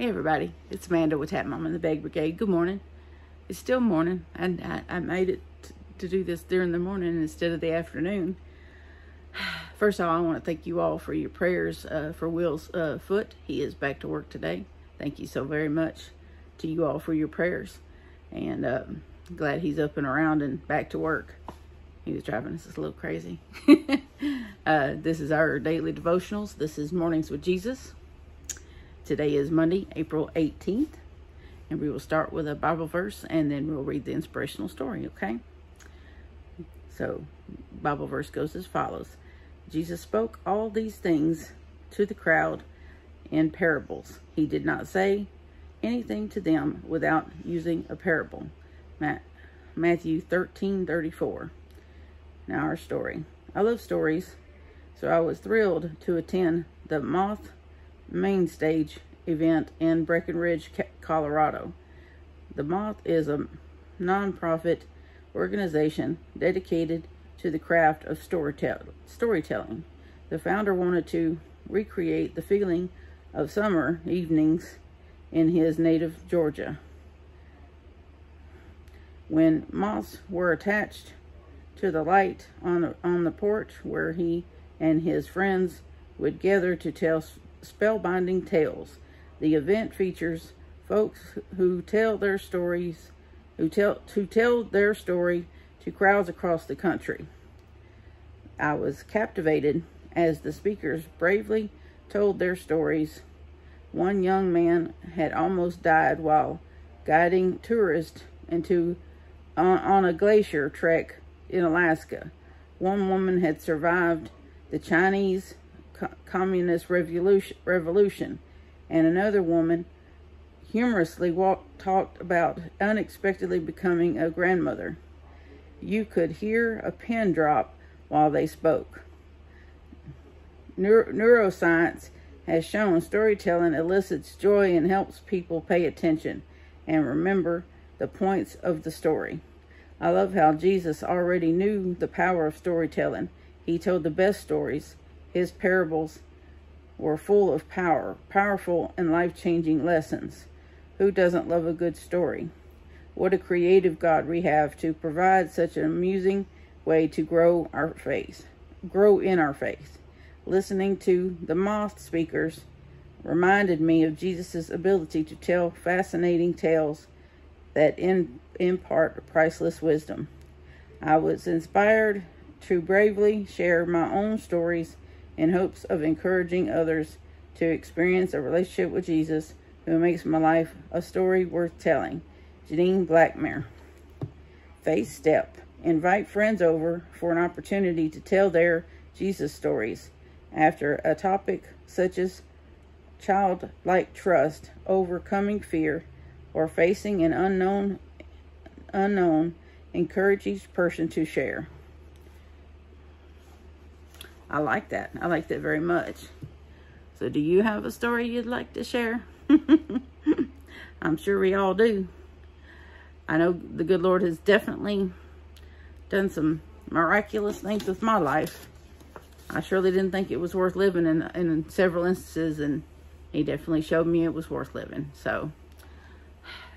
Hey everybody, it's Amanda with Hat Mom and the Beg Brigade. Good morning. It's still morning, and I, I made it to do this during the morning instead of the afternoon. First of all, I want to thank you all for your prayers uh, for Will's uh, foot. He is back to work today. Thank you so very much to you all for your prayers, and uh, glad he's up and around and back to work. He was driving us a little crazy. Uh, this is our daily devotionals. This is Mornings with Jesus. Today is Monday, April 18th, and we will start with a Bible verse and then we'll read the inspirational story, okay? So, Bible verse goes as follows Jesus spoke all these things to the crowd in parables. He did not say anything to them without using a parable. Matthew 13 34. Now, our story. I love stories so I was thrilled to attend the Moth main stage event in Breckenridge, Colorado. The Moth is a nonprofit organization dedicated to the craft of storytelling. The founder wanted to recreate the feeling of summer evenings in his native Georgia. When moths were attached to the light on the, on the porch where he and his friends would gather to tell spellbinding tales. The event features folks who tell their stories, who tell who tell their story to crowds across the country. I was captivated as the speakers bravely told their stories. One young man had almost died while guiding tourists into on, on a glacier trek in Alaska. One woman had survived the Chinese Communist Revolution, Revolution, and another woman humorously walked, talked about unexpectedly becoming a grandmother. You could hear a pin drop while they spoke. Neuro neuroscience has shown storytelling elicits joy and helps people pay attention and remember the points of the story. I love how Jesus already knew the power of storytelling he told the best stories. His parables were full of power, powerful and life-changing lessons. Who doesn't love a good story? What a creative God we have to provide such an amusing way to grow our faith, grow in our faith. Listening to the moth speakers reminded me of Jesus' ability to tell fascinating tales that in, impart priceless wisdom. I was inspired to bravely share my own stories in hopes of encouraging others to experience a relationship with Jesus who makes my life a story worth telling. Janine Blackmer. Faith Step. Invite friends over for an opportunity to tell their Jesus stories. After a topic such as childlike trust, overcoming fear, or facing an unknown unknown, encourage each person to share. I like that. I like that very much. So do you have a story you'd like to share? I'm sure we all do. I know the good Lord has definitely done some miraculous things with my life. I surely didn't think it was worth living in, in several instances, and he definitely showed me it was worth living. So,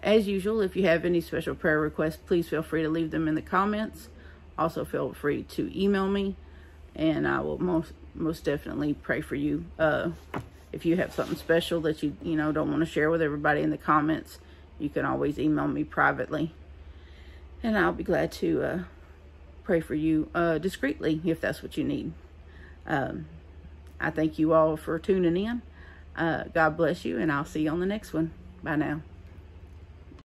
as usual, if you have any special prayer requests, please feel free to leave them in the comments. Also, feel free to email me and I will most most definitely pray for you. Uh, if you have something special that you you know don't want to share with everybody in the comments, you can always email me privately, and I'll be glad to uh, pray for you uh, discreetly if that's what you need. Um, I thank you all for tuning in. Uh, God bless you, and I'll see you on the next one. Bye now.